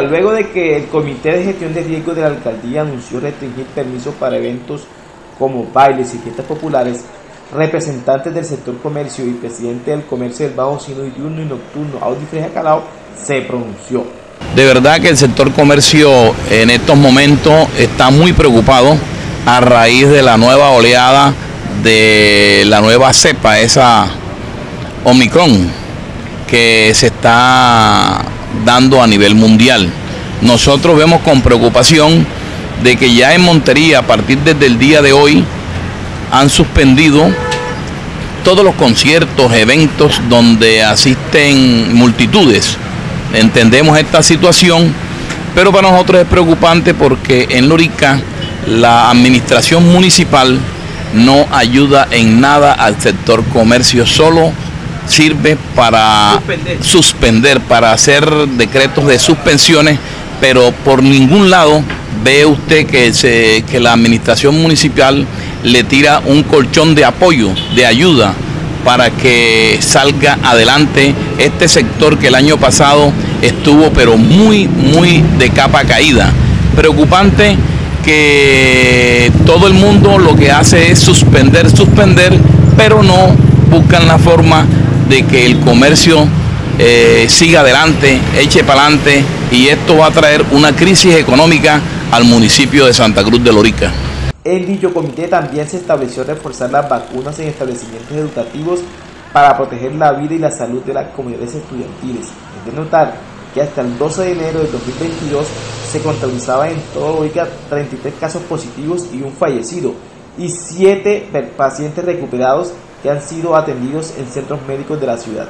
Luego de que el Comité de Gestión de Riesgos de la Alcaldía anunció restringir permisos para eventos como bailes y fiestas populares, representantes del sector comercio y presidente del comercio del Bajo Sino diurno y nocturno, Audi Freja Calao, se pronunció. De verdad que el sector comercio en estos momentos está muy preocupado a raíz de la nueva oleada de la nueva cepa, esa Omicron, que se está dando a nivel mundial. Nosotros vemos con preocupación de que ya en Montería, a partir desde el día de hoy, han suspendido todos los conciertos, eventos donde asisten multitudes. Entendemos esta situación, pero para nosotros es preocupante porque en Lorica la administración municipal no ayuda en nada al sector comercio, solo sirve para suspender. para hacer decretos de suspensiones, pero por ningún lado ve usted que, se, que la administración municipal le tira un colchón de apoyo, de ayuda, para que salga adelante este sector que el año pasado estuvo pero muy, muy de capa caída. Preocupante que todo el mundo lo que hace es suspender, suspender, pero no buscan la forma de que el comercio eh, siga adelante, eche para adelante y esto va a traer una crisis económica al municipio de Santa Cruz de Lorica. En dicho comité también se estableció reforzar las vacunas en establecimientos educativos para proteger la vida y la salud de las comunidades estudiantiles. Es de notar que hasta el 12 de enero de 2022 se contabilizaba en todo Lorica 33 casos positivos y un fallecido y 7 pacientes recuperados que han sido atendidos en centros médicos de la ciudad.